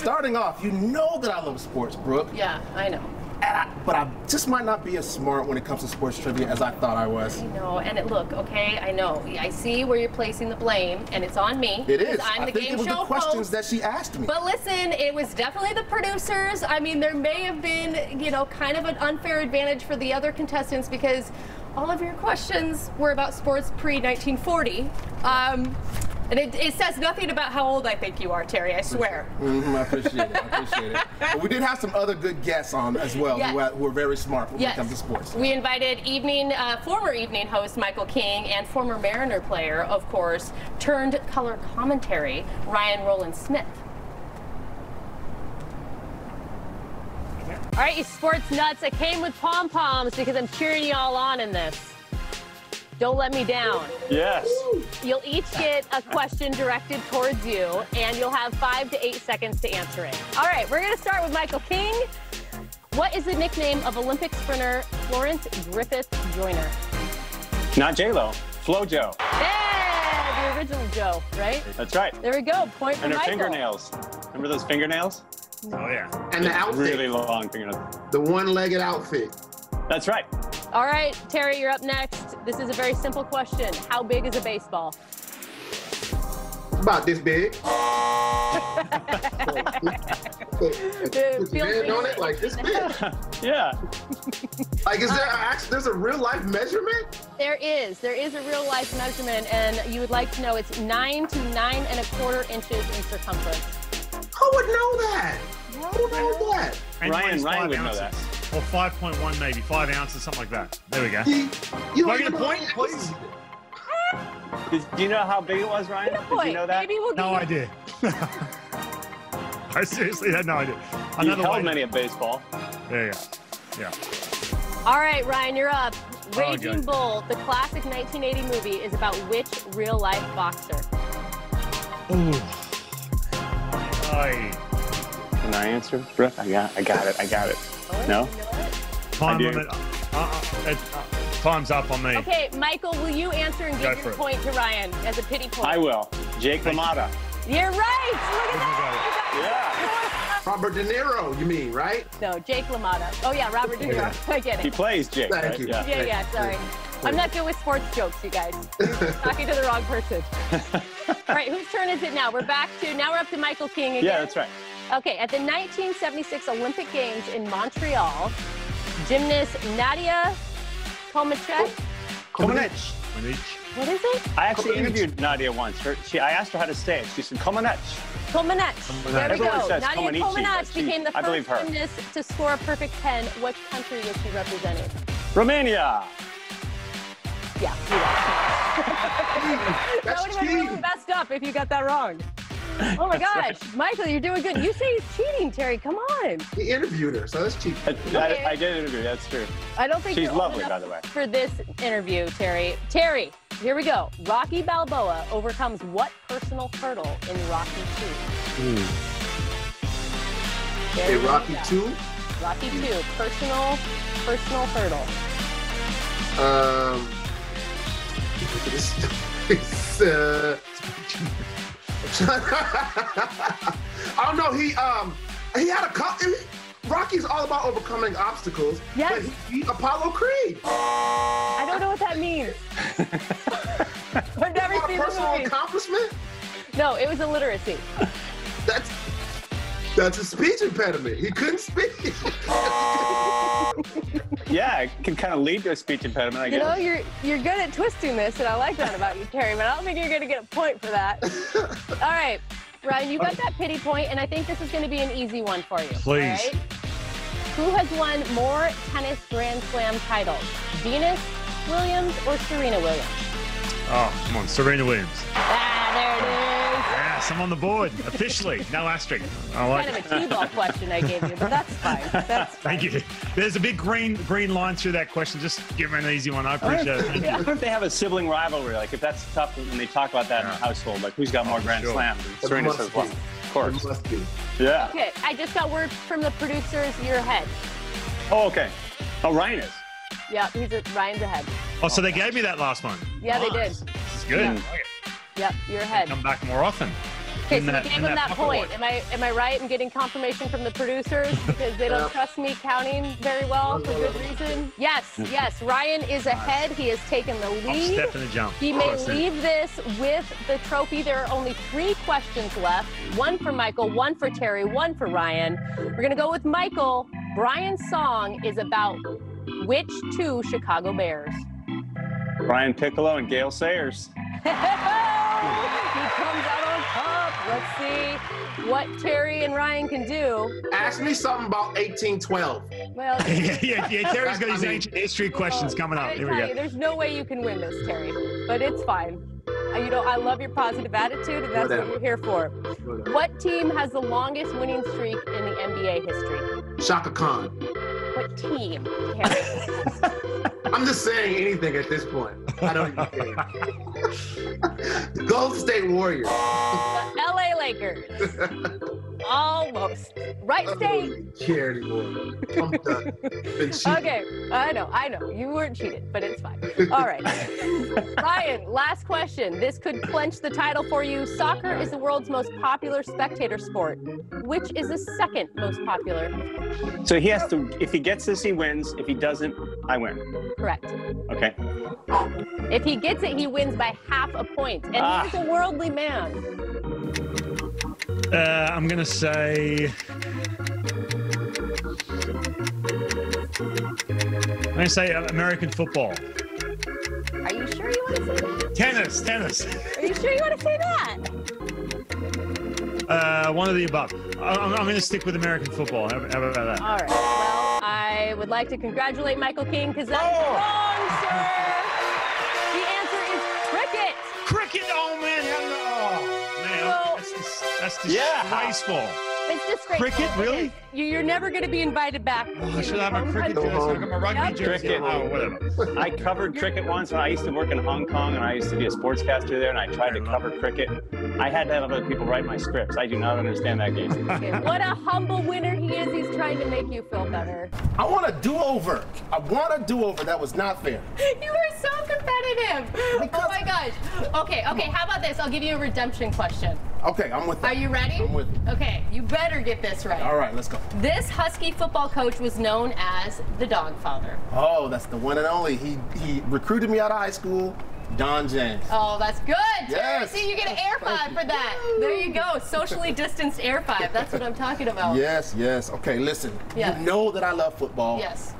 Starting off, you know that I love sports, Brooke. Yeah, I know. I, but I just might not be as smart when it comes to sports trivia as I thought I was. I know, and it, look, okay, I know. I see where you're placing the blame, and it's on me. It is. I'm I the think game it was show the questions host. that she asked me. But listen, it was definitely the producers. I mean, there may have been, you know, kind of an unfair advantage for the other contestants because all of your questions were about sports pre 1940. Um, and it, it says nothing about how old I think you are, Terry, I swear. Mhm, I appreciate it. I appreciate it. But we did have some other good guests on as well Yes. who, are, who are very smart when Yes. it comes to sports. We invited evening, uh, former evening host Michael King and former Mariner player, of course, turned color commentary, Ryan Rowland Smith. All right, you sports nuts. I came with pom poms because I'm cheering you all on in this. Don't let me down. Yes. You'll each get a question directed towards you, and you'll have five to eight seconds to answer it. All right, we're going to start with Michael King. What is the nickname of Olympic sprinter Florence Griffith Joyner? Not J-Lo. Flojo. Yeah, the original Joe, right? That's right. There we go. Point for And her Michael. fingernails. Remember those fingernails? Oh yeah. And the outfit, Really long fingernails. the one-legged outfit. That's right. All right, Terry, you're up next. This is a very simple question. How big is a baseball? About this big. Put Feels your hand on it like this big. Yeah. Like, is there actually there's a real life measurement? There is. There is a real life measurement, and you would like to know it's nine to nine and a quarter inches in circumference. Who would know that? Who knows that? And Ryan- Ryan five would know that. Or 5.1 maybe, five ounces, something like that. There we go. You, you Do I get a point, please? Did, do you know how big it was, Ryan? Good Did you know that? Maybe we'll No give idea. I seriously had no idea. You Another held way. many at baseball. There you go. Yeah. All right, Ryan, you're up. Oh, Raging good. Bull, the classic 1980 movie, is about which real life boxer? Ooh. Aye. Can I answer, Brooke? I got, I got it. I got it. No? Time do. limit. Uh, uh, it, uh, time's up on me. Okay, Michael, will you answer and give for your it. point to Ryan as a pity point? I will. Jake LaMotta. You're right. Look at that. Yeah. Robert De Niro, you mean, right? No, Jake LaMotta. Oh yeah, Robert De Niro. Yeah. I get it. He it. plays Jake, Thank right? you. Yeah. Yeah, yeah. Sorry. I'm not good with sports jokes, you guys. You're talking to the wrong person. All right, whose turn is it now? We're back to now. We're up to Michael King again. Yeah, that's right. Okay, at the 1976 Olympic Games in Montreal, gymnast Nadia Komacek. Comaneci. On. What is it? I actually Comaneci. interviewed Nadia once. Her, she, I asked her how to say it. She said Comaneci. Comaneci. There we go. Nadia Comaneci, but Comaneci she- became the first her. gymnast to score a perfect 10. Which country was she representing? Romania. Yeah, you that That's would have been really cheating. messed up if you got that wrong. Oh my gosh, Michael, you're doing good. You say he's cheating, Terry. Come on. He interviewed her, so that's cheating. I, Okay. I, I did interview. That's true. I don't think She's you're lovely, enough by the way. for this interview, Terry. Terry, here we go. Rocky Balboa overcomes what personal hurdle in Rocky 2? There Hey, Rocky go. 2. Rocky 2, personal personal hurdle. Um, this, it's, uh, I don't know. He um he had a Rocky's all about overcoming obstacles. Yes. But he beat Apollo Creed. I don't know what that means. I've never a seen the personal movie. accomplishment. No, it was illiteracy. That's that's a speech impediment. He couldn't speak. Yeah, it can kind of lead to a speech impediment, I You know, guess. you're you're good at twisting this, and I like that about you, Terry. But I don't think you're gonna get a point for that. All right, Ryan, you got that pity point, and I think this is gonna be an easy one for you. Please. right? Who has won more tennis Grand Slam titles, Venus Williams or Serena Williams? Oh, come on, Serena Williams. Ah, there it Yes, I'm on the board officially. No asterisk. I like Kind it. of a T-ball question I gave you, but that's fine. That's fine. Thank you. There's a big green green line through that question. Just give me an easy one. I appreciate it. Thank I you. wonder if they have a sibling rivalry. Like, if that's tough when they talk about that in the household, like, who's got more Grand sure. Slams? Serena must says, be. well, of It course. must be. Yeah. Okay, I just got word from the producers. You're ahead. Oh, okay. Oh, Ryan is. Yeah, he's a, Ryan's ahead. Oh, so they gave me that last one. Yeah, they did. This is good. Yeah. Like. Yep, you're ahead. Come back more often. Okay, so that- we gave in him that bucket point. Am I am I right in getting confirmation from the producers because they don't Yeah. trust me counting very well for good reason? Yes, yes. Ryan is ahead. He has taken the I'll lead. step in the jump. He may Listen. leave this with the trophy. There are only three questions left one for Michael, one for Terry, one for Ryan. We're going to go with Michael. Brian's song is about which two Chicago Bears? Brian Piccolo and Gale Sayers. he comes out on top. Let's see what Terry and Ryan can do. Ask me something about 1812. Well, yeah, yeah, yeah. Terry's got these ancient history questions coming up. I Here tell we you, go. there's no way you can win this, Terry, but it's fine. Uh, You know, I love your positive attitude, and that's what we're here for. What team has the longest winning streak in the NBA history? Chaka Khan. Team? I'm just saying anything at this point. I don't even care. the Golden State Warriors. the LA Lakers. Almost. Right I state. don't even care anymore. I'm done. Been cheating. Okay, I know, I know. You weren't cheated, but it's fine. All right. Ryan, last question. This could clench the title for you. Soccer is the world's most popular spectator sport. Which is the second most popular? So he has to, if he gets this, he wins. If he doesn't, I win. Correct. Okay. If he gets it, he wins by half a point. And Ah. he's a worldly man. Uh, I'm gonna say. I'm gonna say uh, American football. Are you sure you want to say that? Tennis, tennis. Are you sure you want to say that? Uh, one of the above. I'm, I'm gonna stick with American football. How, how about that? All right. Well, I would like to congratulate Michael King because that is wrong, sir. The answer is cricket. Cricket, oh. Man, So- that's, dis- that's Yeah. It's disgraceful. Cricket, really? You- You're never going to be invited back. Oh, I should have my cricket country. jersey. I've got my rugby Yep. jersey. Cricket. Oh, whatever. I covered cricket once when I used to work in Hong Kong and I used to be a sportscaster there and I tried to cover cricket. I had to have other people write my scripts. I do not understand that game. What a humble winner he is. He's trying to make you feel better. I want a do-over. I want a do-over. That was not fair. You are so competitive. Oh my gosh. Okay, okay, how about this? I'll give you a redemption question. Okay, I'm with that. Are you ready? I'm with you. Okay, you better get this right. All right, let's go. This Husky football coach was known as the Dog Father. Oh, that's the one and only. He he recruited me out of high school. Don James. Oh, that's good. Terry. Yes. See, you get an air five for that. There you go. Socially distanced air five. That's what I'm talking about. Yes, yes. Okay, listen. Yeah. You know that I love football. Yes.